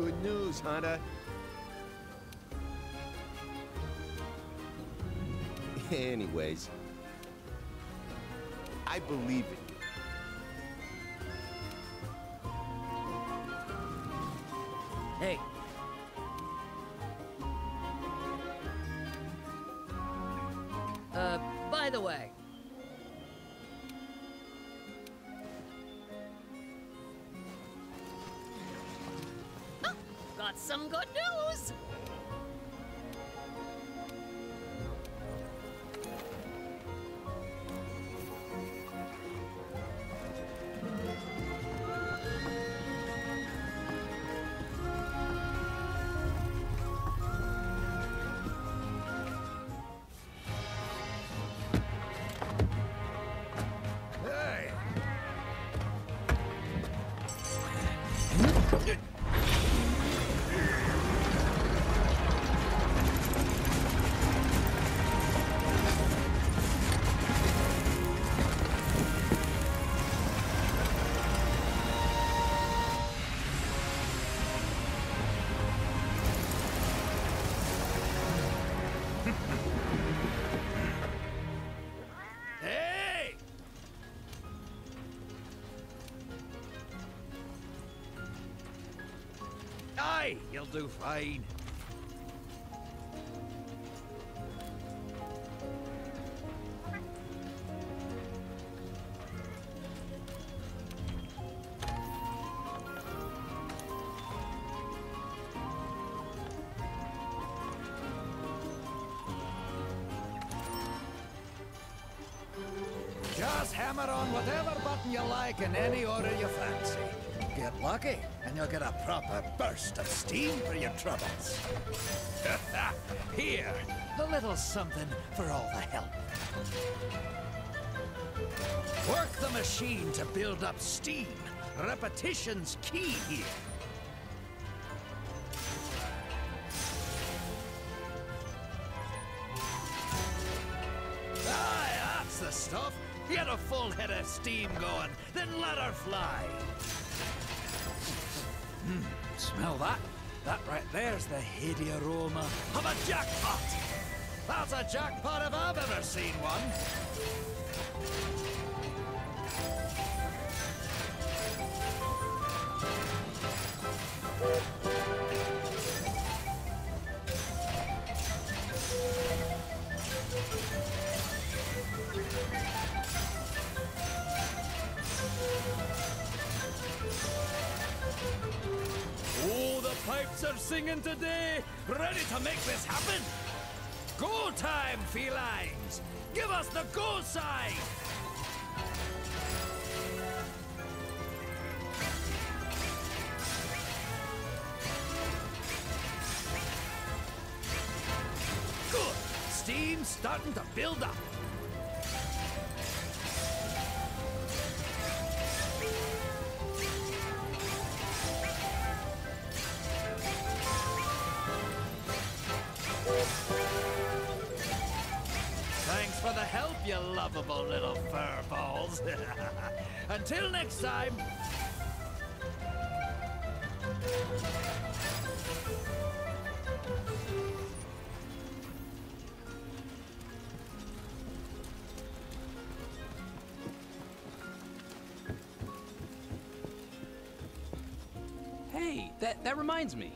Good news, Hunter. Anyways, I believe in you. Some good news! Do fine. Just hammer on whatever button you like in any order you fancy. Get lucky, you'll get a proper burst of steam for your troubles. Here, a little something for all the help. Work the machine to build up steam. Repetition's key here. Aye, that's the stuff. Get a full head of steam going, then let her fly. Hmm, smell that? That right there's the heady aroma of a jackpot. That's a jackpot if I've ever seen one. Pipes are singing today. Ready to make this happen? Go time, felines! Give us the go sign! Good! Steam's starting to build up. Until next time. Hey, that, that reminds me.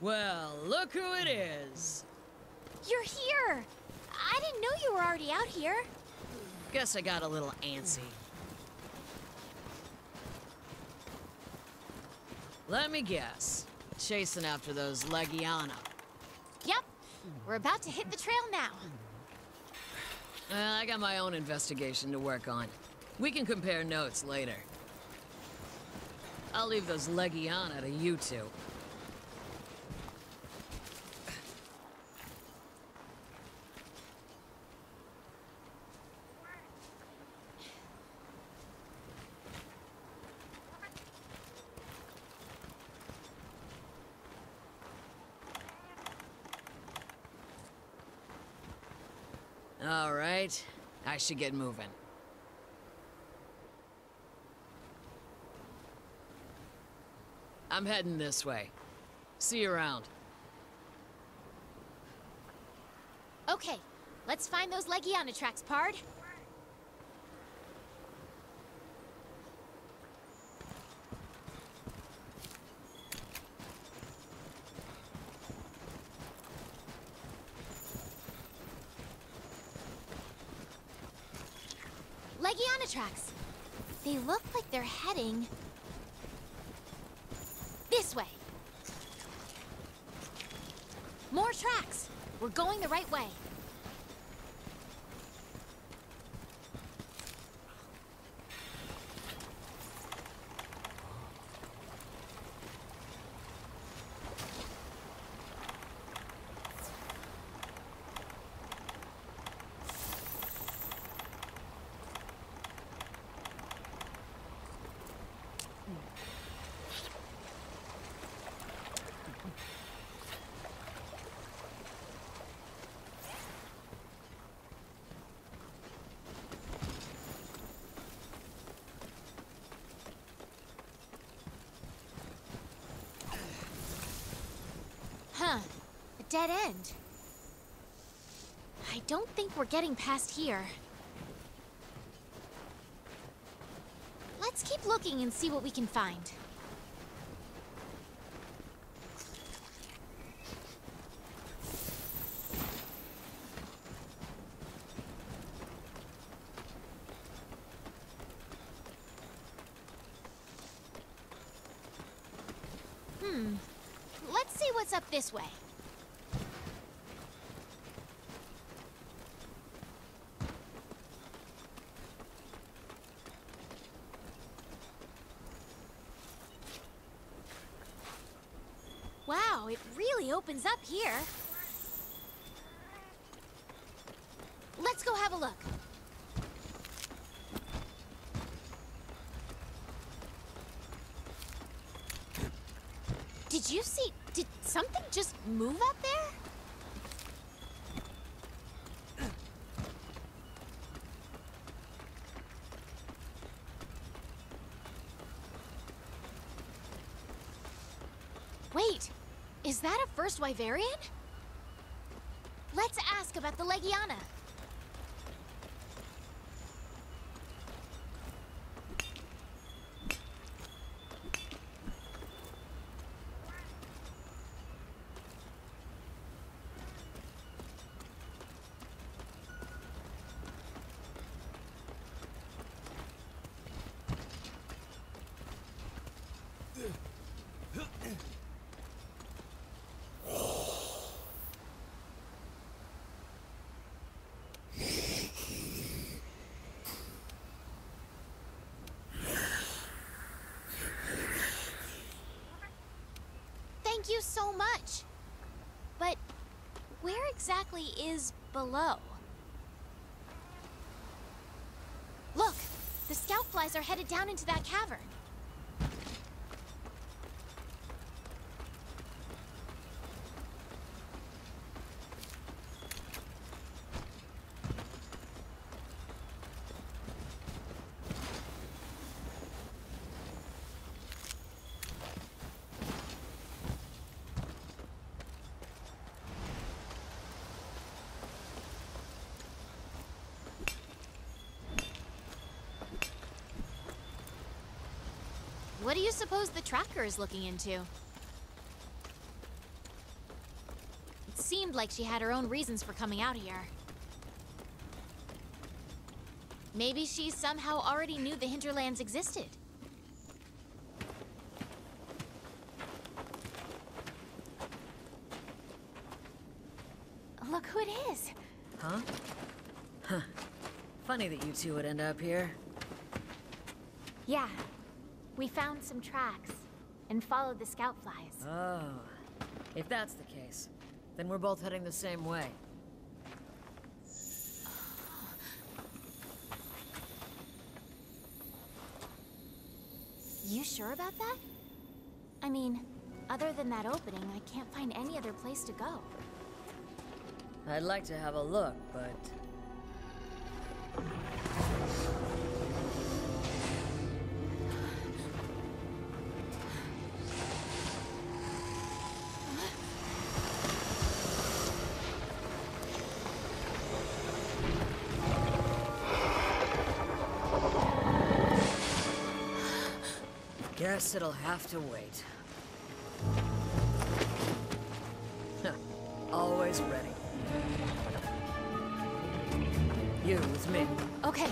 Well, look who it is. You're here! I didn't know you were already out here. Guess I got a little antsy. Let me guess. Chasing after those Legiana. Yep. We're about to hit the trail now. Uh, I got my own investigation to work on. We can compare notes later. I'll leave those Legiana to you two. All right, I should get moving. I'm heading this way. See you around. Okay, let's find those Legiana tracks, Pard. Legiana tracks. They look like they're heading this way. More tracks. We're going the right way. Huh. A dead end. I don't think we're getting past here. Let's keep looking and see what we can find. Hmm. Let's see what's up this way. Wow, it really opens up here. Let's go have a look. Did you see? Did something just move up there? Wait, is that a first Let's ask about the Legiana. Thank you so much. But where exactly is below? Look, the scout flies are headed down into that cavern. Suppose the tracker is looking into? It seemed like she had her own reasons for coming out here. Maybe she somehow already knew the hinterlands existed. Look who it is! Huh? Huh. Funny that you two would end up here. Yeah, we found some tracks and followed the scout flies. Oh. If that's the case, then we're both heading the same way. You sure about that? I mean, other than that opening, I can't find any other place to go. I'd like to have a look, but... Guess it'll have to wait. Always ready. You with me. Okay.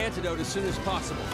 Antidote as soon as possible.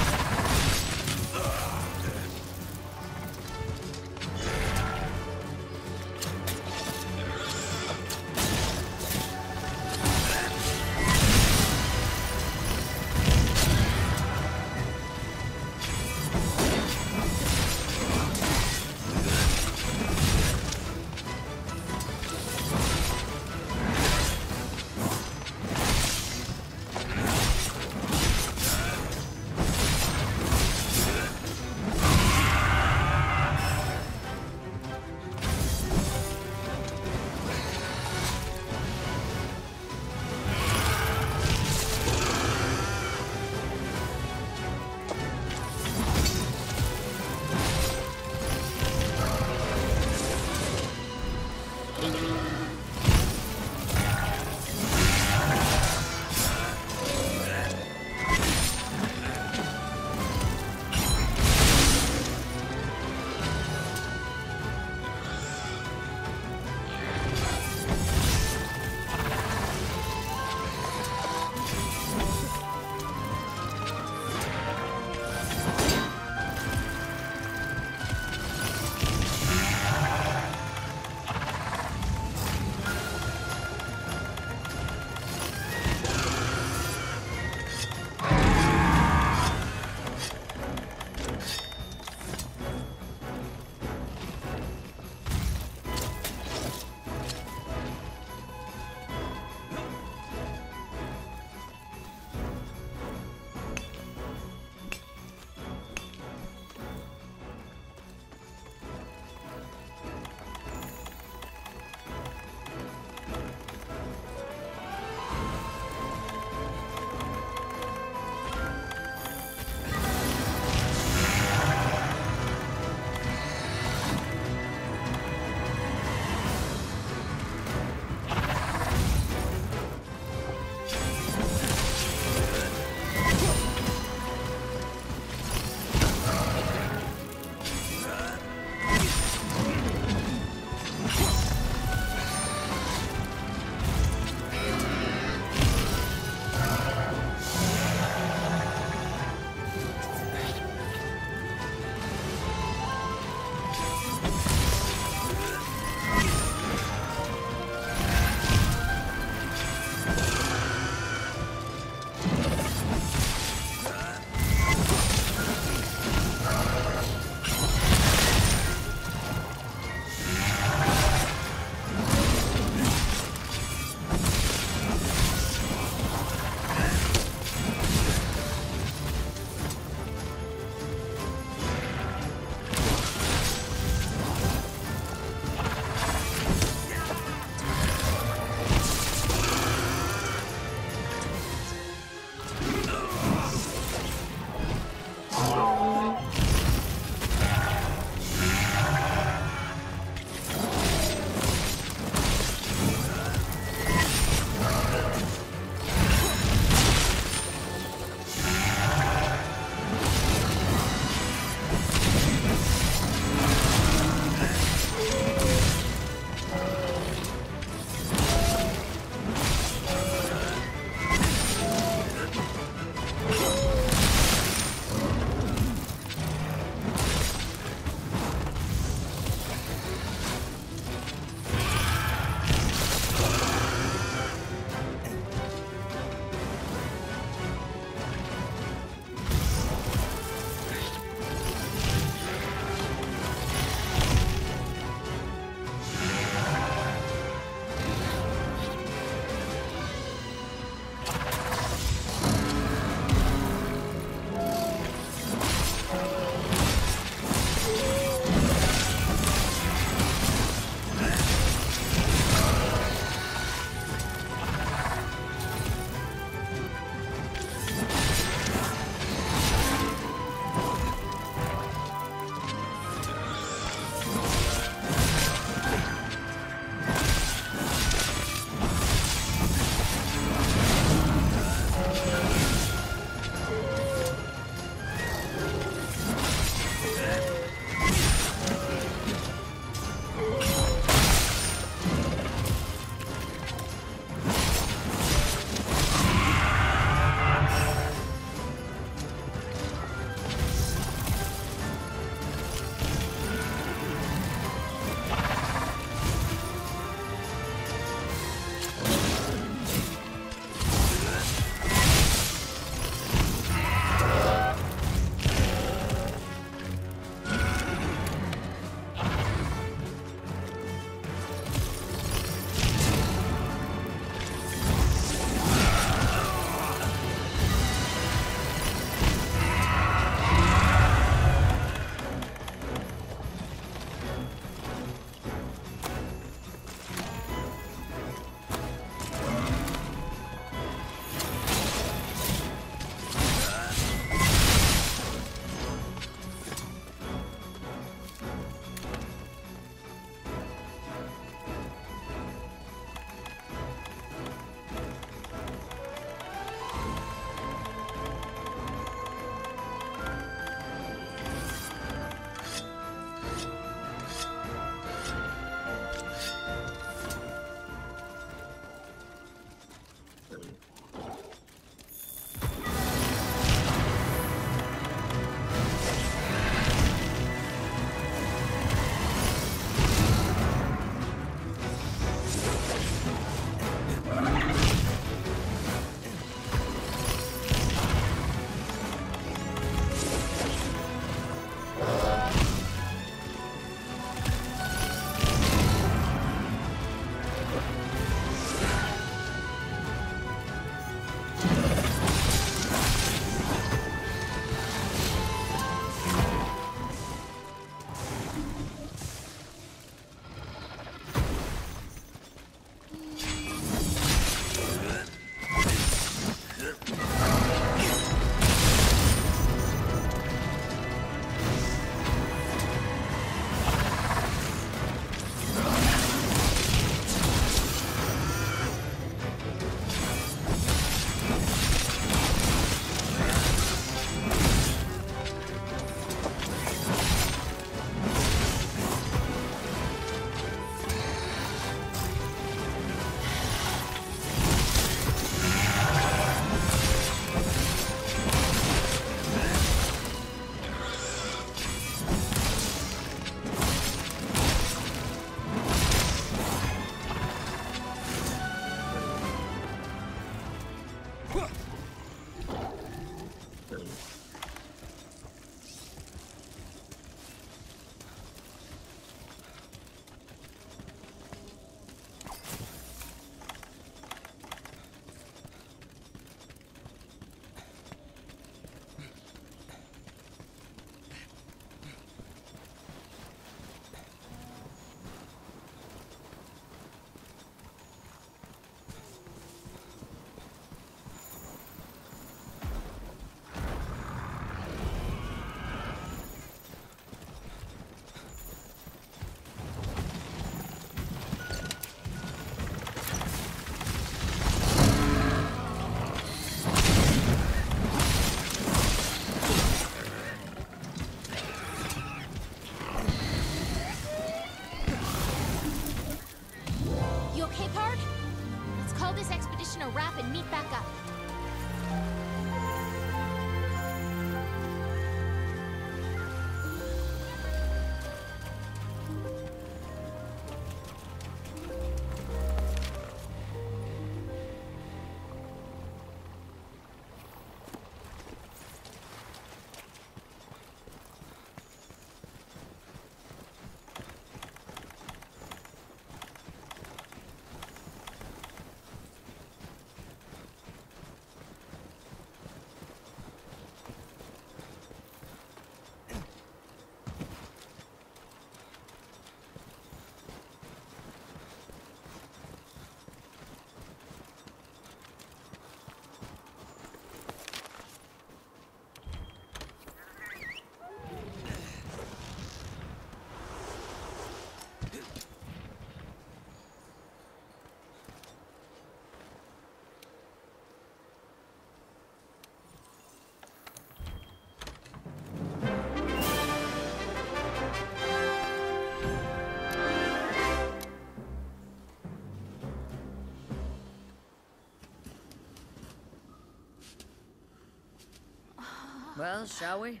Well, shall we?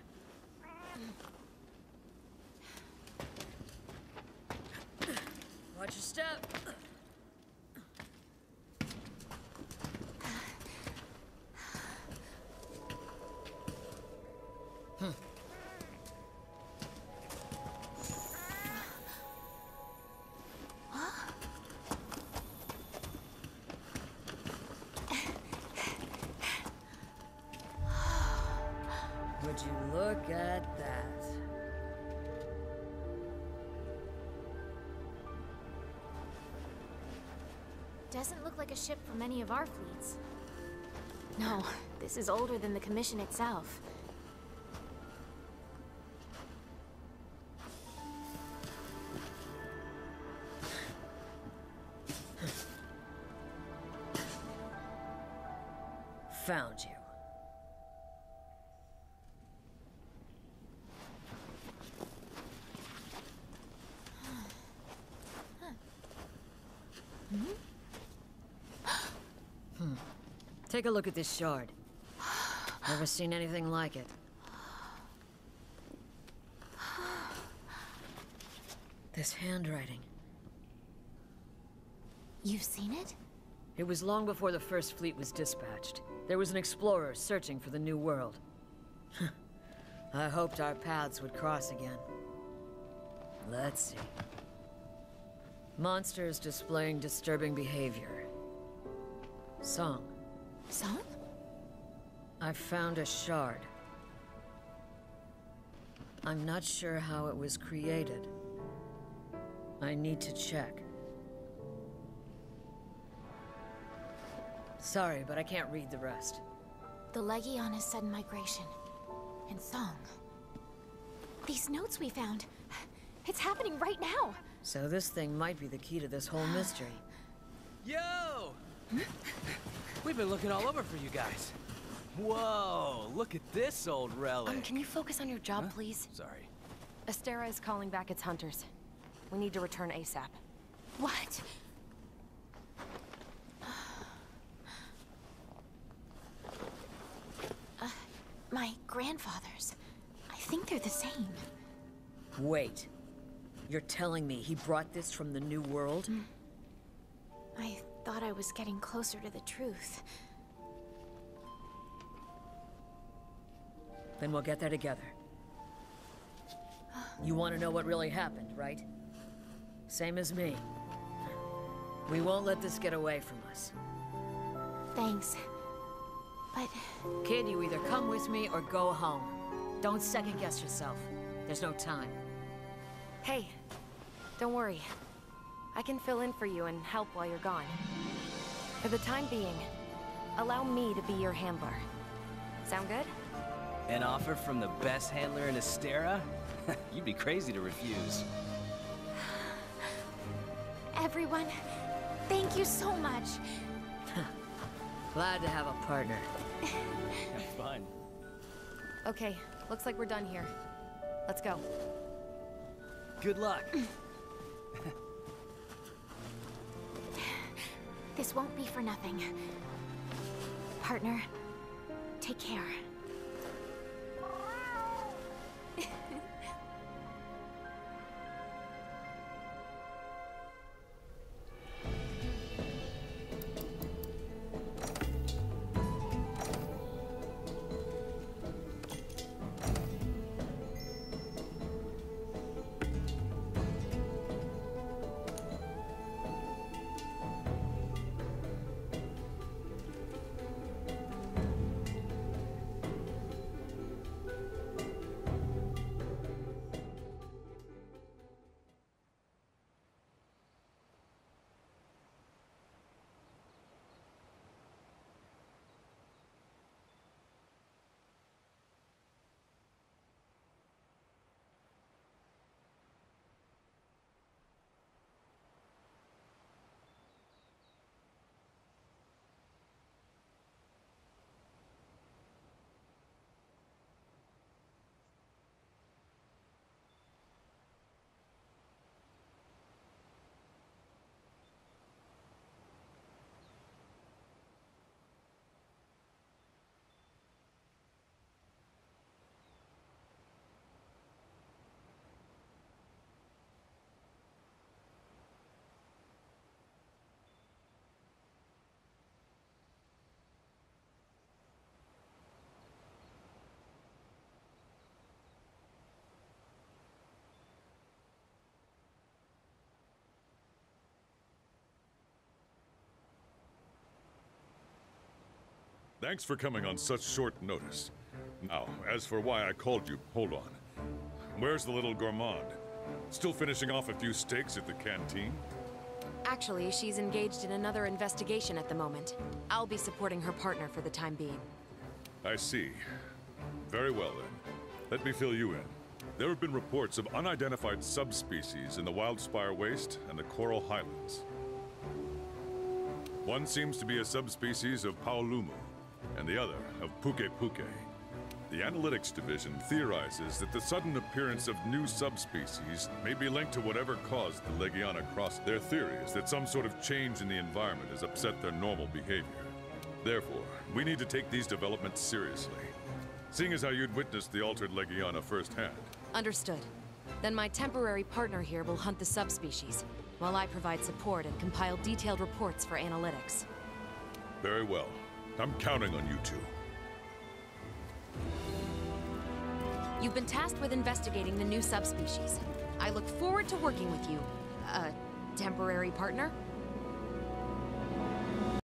A ship from any of our fleets. No, this is older than the Commission itself. Take a look at this shard. Never seen anything like it. This handwriting. You've seen it? It was long before the first fleet was dispatched. There was an explorer searching for the new world. I hoped our paths would cross again. Let's see. Monsters displaying disturbing behavior. Song. Song? I found a shard. I'm not sure how it was created. I need to check. Sorry, but I can't read the rest. The Legiana's sudden migration. And Song. These notes we found. It's happening right now. So this thing might be the key to this whole mystery. Yo! We've been looking all over for you guys. Whoa, look at this old relic. Um, can you focus on your job, please? Sorry. Astera is calling back its hunters. We need to return ASAP. What? Uh, my grandfather's. I think they're the same. Wait. You're telling me he brought this from the New World? I thought I was getting closer to the truth. Then we'll get there together. You want to know what really happened, right? Same as me. We won't let this get away from us. Thanks. But Kid, you either come with me or go home. Don't second guess yourself. There's no time. Hey, don't worry. I can fill in for you and help while you're gone. For the time being, allow me to be your handler. Sound good? An offer from the best handler in Astera? You'd be crazy to refuse. everyone, thank you so much. Glad to have a partner. Fine. Okay, looks like we're done here. Let's go. Good luck. This won't be for nothing. Partner, take care. Thanks for coming on such short notice. Now, as for why I called you, hold on. Where's the little gourmand? Still finishing off a few steaks at the canteen? Actually, she's engaged in another investigation at the moment. I'll be supporting her partner for the time being. I see. Very well then. Let me fill you in. There have been reports of unidentified subspecies in the Wildspire Waste and the Coral Highlands. One seems to be a subspecies of Paolumu, and the other of Pukei-Pukei. The Analytics Division theorizes that the sudden appearance of new subspecies may be linked to whatever caused the Legiana cross. Their theory is that some sort of change in the environment has upset their normal behavior. Therefore, we need to take these developments seriously. Seeing as how you'd witnessed the altered Legiana firsthand. Understood. Then my temporary partner here will hunt the subspecies, while I provide support and compile detailed reports for analytics. Very well. I'm counting on you two. You've been tasked with investigating the new subspecies. I look forward to working with you. A temporary partner.